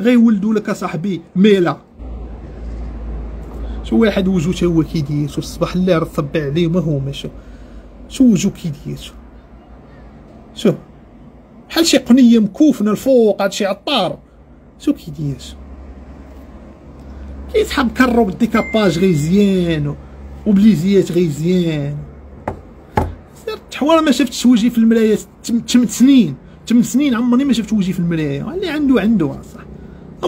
غيولدوا لك اصاحبي ميلا. شو واحد وجهو تا هو كيدير شو؟ الصباح الله رطب عليه ما هما شو شو وجهو كيدير شو؟ شو؟ بحال شي قنية مكوفنة الفوق هاد شي عطار شو كيدير شو؟ كيسحب كرو بالديكاباج غي زيان وبليزيات غي زيان. تحوار ما شفتش وجهي في المرايه تمت سنين. تمت سنين عمرني ما شفت وجهي في المرايه اللي عنده عنده صح.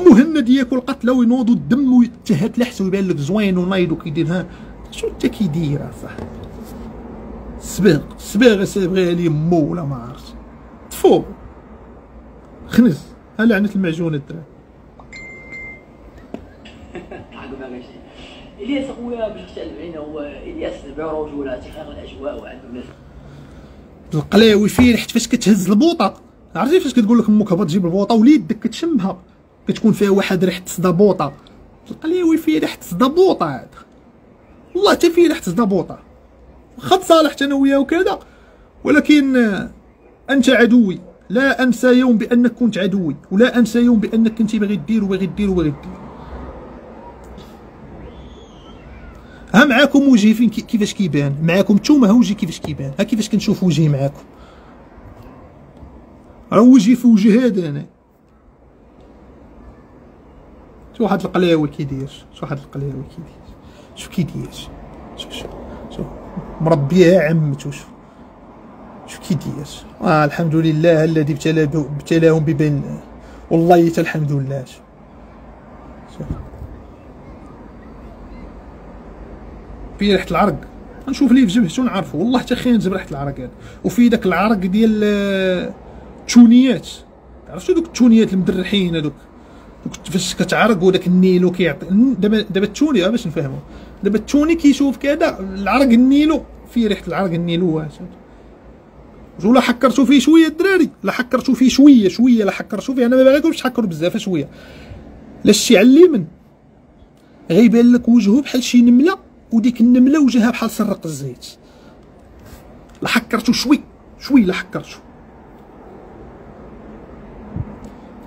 مهند ياكل قتله وينوض الدم ويتهت لحسه ويبان لك زوين ونايض وكيدير ها. شو انت كيدير صح سباغ سباغ سابغي عليه مو ولا ما عرفت تفوق. خنز ها لعنة المعجون الدراري. إلياس خويا باش تسأل هو إلياس برجوله تخير الأجواء وعنده ناس القلاوي فيه حيت فاش كتهز البوطة. عرفتي فاش كتقول لك أمك هبط جيب البوطة وليدك كتشمها. كتكون فيها واحد ريحه صدابوطه القلاوي فيه ريحه صدابوطه عاد والله حتى فيه ريحه صدابوطه واخا تصالحت أنا وياه وكذا ولكن أنت عدوي. لا أنسى يوم بأنك كنت عدوي. ولا أنسى يوم بأنك كنت باغي دير وباغي دير وباغي دير. ها معاكم وجهي فين؟ كيفاش كيبان؟ معاكم نتوما ها وجهي كيفاش كيبان؟ ها كيفاش كنشوف وجهي معاكم؟ ها وجهي في وجه هذا أنا. شو واحد القلاوي كيدير شو واحد القلاوي كيدير شو كيدير شو شو شو؟ مربيها عمته شو شو كيدير آه الحمد لله الذي ابتلاهم ببين والله الحمد لله. شو؟ شو في ريحة العرق. نشوف ليه في جبهته نعرفو والله حتى خينزب ريحة العرق هذا وفي داك العرق ديال التونيات عرفتو دوك التونيات المدرحين هذوك؟ فاش كتعرق وداك النيلو كيعطي دابا دابا التوني باش نفهمو. دابا التوني كيشوف كذا العرق النيلو في ريحة العرق النيلو ولا حكرتو فيه شوية الدراري لا حكرتو فيه شوية شوية لا حكرتو فيه أنا ما باغيكمش تحكروا بزاف شوية. لا شتي على اليمن غيبان لك وجهه بحال شي نملة وديك النملة وجهها بحال سرق الزيت. لا حكرتو شوي شوي لا حكرتو.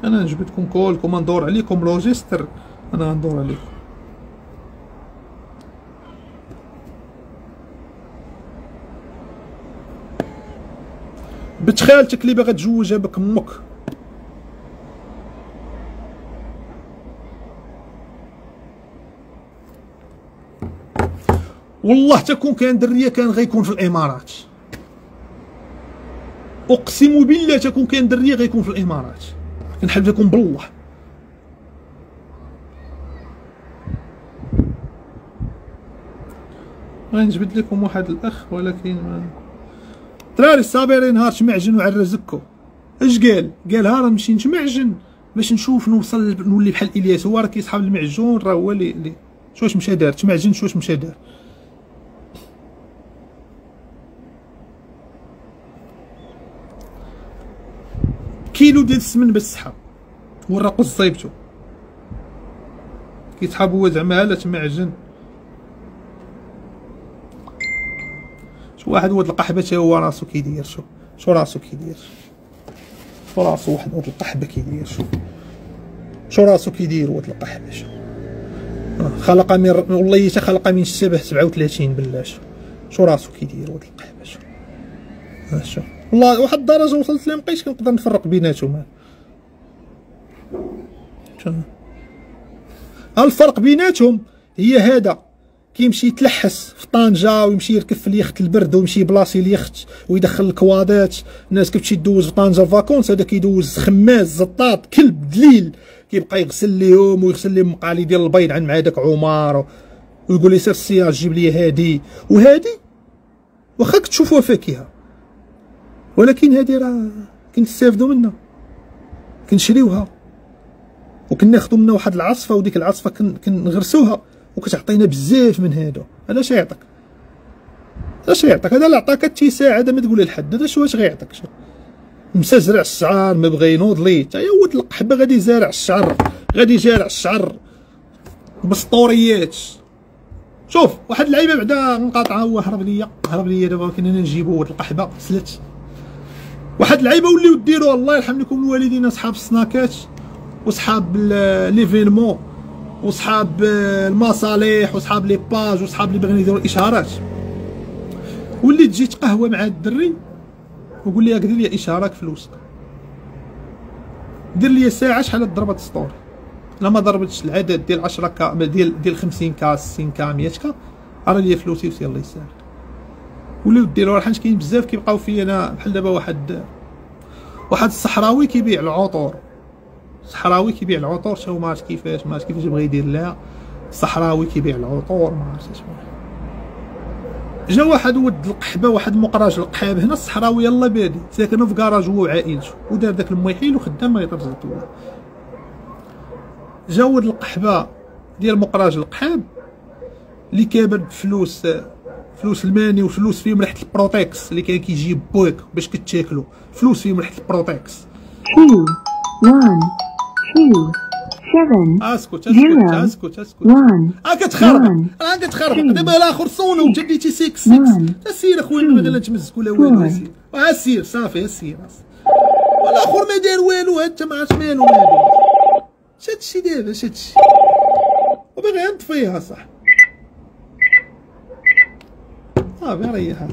أنا جبتكم كلكم ندور عليكم لوجيستر. أنا ندور عليكم بنت خالتك اللي باغا تزوجها بك أمك. والله تكون كان درية كان غيكون في الإمارات. أقسم بالله تكون كان درية غيكون في الإمارات. كنحلف لكم بالله. غنجبد لكم واحد الأخ ولكن ما دراري الصابرين نهار تمعجن وعرزكو. اش قال؟ قال ها راه نمشي نتمعجن باش نشوف نوصل نولي بحال إلياس. هو راه كيصحاب المعجون راه هو اللي شواش مشى دار؟ تمعجن شواش مشى دار؟ كيلو ديال السمن بالصحة. ورقو صايبتو كيتحاب هو زعما لا تمعجن شو واحد ولد القحبة تا هو راسو كيدير شو. شو راسو كيدير؟ شو راسو واحد ولد القحبة كيدير شو. شو راسو كيدير ولد القحبة شو. خلق من والله حتى خلق من الشبه سبعة وثلاثين بالله شو. شو راسو كيدير ولد القحبة شو. شو. والله واحد الدرجة وصلت لها مبقيتش كنقدر نفرق بيناتهم. الفرق بيناتهم هي هذا. كيمشي يتلحس في طنجة ويمشي يركب في اليخت البرد ويمشي بلاصي اليخت ويدخل الكوادات. الناس كتمشي تدوز في طنجة فاكونس هذا كيدوز خماس زطاط كلب دليل. كيبقى يغسل ليهم ويغسل ليهم مقالي ديال البيض عند مع داك عمر ويقول لي سير السيارة جيب لي هادي. وهادي؟ واخا كتشوفوها فاكهة. ولكن هذه راه كنستافدوا منها كنشريوها وكناخذوا منها واحد العصفة وديك العصفة كنغرسوها وكتعطينا بزاف من هادو. هذا اش يعطيك اش يعطيك. هذا اللي عطاك اتساع هذا ما تقول لحد. هذا شو اش غيعطيك؟ مسا زرع الشعر ما بغى ينوض ليه تا ولد القحبة غادي زارع الشعر غادي زارع الشعر بسطوريات. شوف واحد اللعيبة بعدا مقاطعه هو هرب ليا هرب ليا دابا كنا نجيبو ولد القحبة. سلت. واحد اللعيبة وليو ديروا الله يرحم لكم الوالدين أصحاب السناكات وصحاب ليفينمون وصحاب المصالح وصحاب لي باج وصحاب اللي باغيين يديروا اشهارات واللي تجي تقهوى مع الدري وقول لي دير لي اشهارك فلوسك دير لي ساعة شحال ضربت ستوري لا ما ضربتش العدد ديال 10 كا ديال ديال 50 كا 60 كا 100 كا. راه ليا فلوسي وسي الله يسهل ولاو ديروا حيت كاين بزاف كيبقاو في أنا بحال دابا واحد واحد الصحراوي كيبيع العطور. صحراوي كيبيع العطور شو ما عرفت كيفاش ما عرفت كيفاش بغى يدير لها. صحراوي كيبيع العطور ما عرفتش شنو. جا واحد ود القحبة واحد مقراج القحاب هنا الصحراوي يلا بادي. ساكن في كراج هو وعائلته ودار داك المويحيل وخدام ما يطرز الطوال جا ود القحبة ديال مقراج القحاب اللي كابر بفلوس فلوس الماني وفلوس فيهم ريحة البروتكس اللي كان كيجيب بوك باش كتاكلو فلوس فيهم ريحة البروتكس. 2 1 2 7 أسكت أسكت أسكت أسكت. 1 آه كتخربق آه كتخربق دابا الآخر صونو جديتي 6 6 سير أخويا من غير تمزك ولا والو سير آه سير صافي سير والاخر ما دار والو انت ما عرفت مالو ما شاد الشي دابا الشي وباغي نطفيها صح. صافي ريحها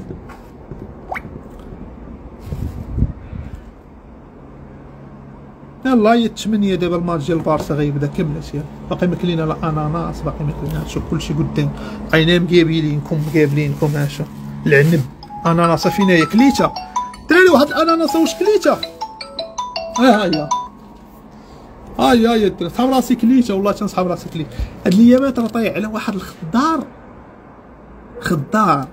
يلا هي الثمانية دابا الماتش ديال البارسا غيبدا كملت يلا باقي ماكلين لا أناناس باقي ماكلين شوف كلشي قدام. بقينا مقابلينكم مقابلينكم هاشا العنب اناناسه فينا هي كليتها دراري واحد الاناناسه واش كليتها ها هي هاي هاي الدراري صحاب راسي كليتها والله تنصحاب راسي كليت هاد الايامات راه طايح على واحد الخضار. خضار.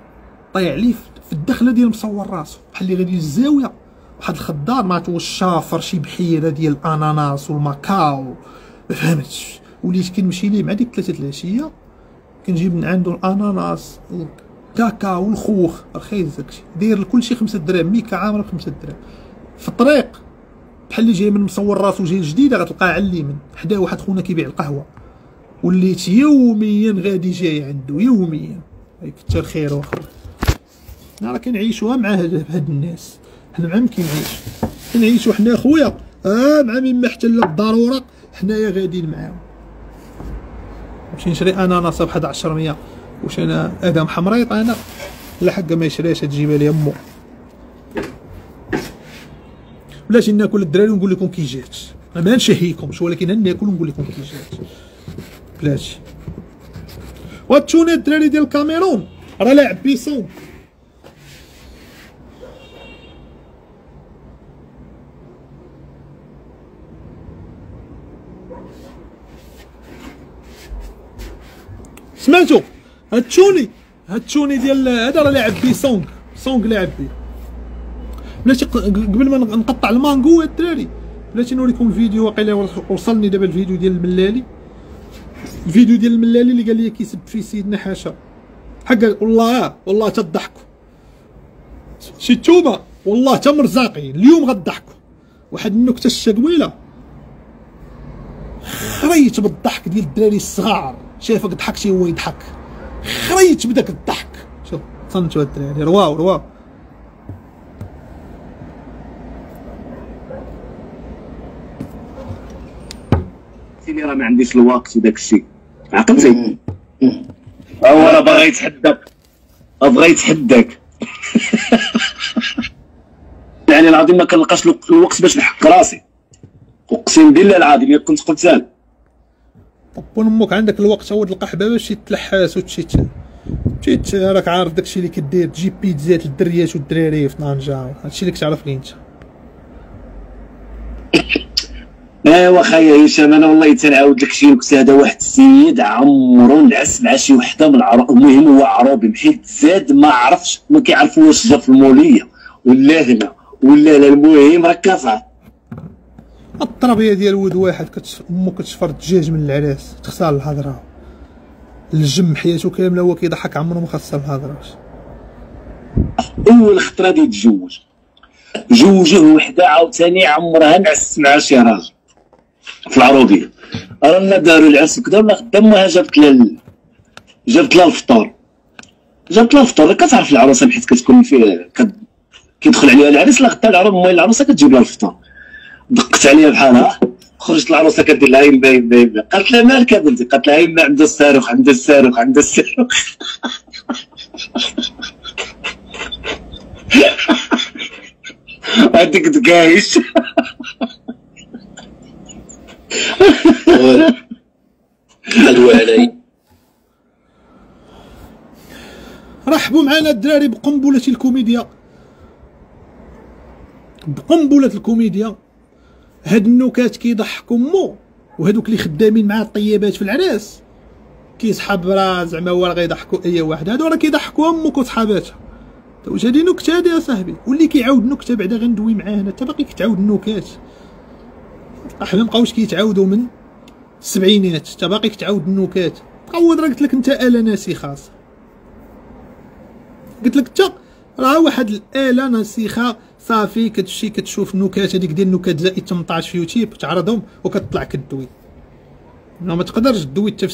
طايح لي في الدخلة ديال مصور راسو. بحال اللي غادي الزاويه واحد الخضار ما واش شافر شي بحيرة ديال الأناناس والماكاو. ما فهمتش. وليت كنمشي ليه مع ديك ثلاثة العشية. كنجيب من عنده الأناناس الكاكاو والخوخ. رخيص داكشي داير لكلشي خمسة دراهم ميكا عامره بخمسة دراهم في الطريق بحال اللي جاي من مصور راسو جاي جديده غتلقاه على اليمين. حدا واحد خونا كيبيع القهوة. وليت يوميا غادي جاي عنده. يوميا. كثر خير واخا راه كنعيشوها مع هاد الناس. حنا مع من كنعيش كنعيشو حنا خويا. آه مع من ما احتل الضروره حنايا غاديين معاهم. نمشي نشري أناناس بواحد 100 واش أنا آدم حمريط أنا؟ لا حقا ما يشريش تجيبها لي أمو. بلاتي ناكل الدراري ونقول لكم كي جات ما نشهيكمش ولكن ناكل ونقول لكم كي جات بلاتي واتشوني الدراري ديال الكاميرون راه لاعب بيسون. سمعتو؟ هاد تشوني هاد تشوني ديال هذا راه لاعب بيه سونغ سونغ لاعب بيه بلاتي قبل ما نقطع المانغو الدراري بلاتي نوريكم الفيديو واقيلا وصلني دابا الفيديو ديال الملالي. الفيديو ديال الملالي اللي قال لي كيسب في سيدنا حاشا. حق والله والله تضحكوا شي توبه والله تا مرزاقين اليوم غضحكوا واحد النكتة الشقويله خريت بالضحك ديال الدراري الصغار. شافك ضحكتي هو يضحك. خريت بداك الضحك. شوف صنتوا الدراري. رواو رواو. سيدي راه ما عنديش الوقت وداك الشيء. عقلتي. هو راه باغي يتحداك. بغا يتحداك. يعني العظيم ما كنلقاش الوقت باش نحك راسي. أقسم بالله العظيم كنت قلت طبون أمك عندك الوقت عود القحبه باش تلحس وتشي تشي راك عارف داكشي اللي كدير تجيب بيتزات للدريات والدراري في طنجة. هادشي اللي كتعرف لي انت. ايوا خايا هشام أنا والله تنعاود لك شي نكتة هذا واحد السيد عمرو نعس مع شي وحدة من العرب المهم هو عربي حيت زاد ما عرفش ما كيعرف واش جا في المولية ولا هنا ولا لا المهم راك كافر. الطربيه ديال ولد واحد كتش... امو كتشفر الدجاج من العراس تخسر الهضرة. الجم حياته كاملة هو كيضحك عمرو ما خسر الهضرة. أول خطرة ديال تزوج. جوجه وحدة عاوتاني عمرها نعس مع شي راجل. في العروبيه رانا داروا العرس كدا ولا غدا امها جابت لها جابت لها الفطور جابت لها الفطور كتعرف العروسة بحيث كتكون في كت... كيدخل عليها العريس لا غدا العروسة كتجيب لها الفطور دقت عليها بحالها خرجت العروسة كدير لها يما يما يما قالت لها مالك يا بنتي؟ قالت لها يما عنده الصاروخ عنده الصاروخ عنده الصاروخ. هذيك دقايش الوالي رحبوا معنا الدراري بقنبلة الكوميديا. بقنبلة الكوميديا. هاد النكات كيضحكوا مو وهادوك اللي خدامين مع الطيبات في العراس. كيسحب راه زعما هو راه غيضحكوا أي واحد هادو راه كيضحكوا أمك وصحاباتها واش هادي نكتة هادي يا صاحبي؟ واللي كيعاود نكتة بعدا غندوي معاه هنا انت باقي كتعاود النكات صح ما بقاوش كيتعاودوا من السبعينات انت باقي كتعاود النكات عوض راه قلت لك أنت آلة ناسخه قلت لك انت راه واحد الآلة ناسخه صافي كتمشي كتشوف النكات هذيك ديال النكات زائد 18 في يوتيوب تعرضهم وكتطلع كدوي. ما تقدرش تدوي حتى